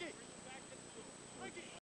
Ricky.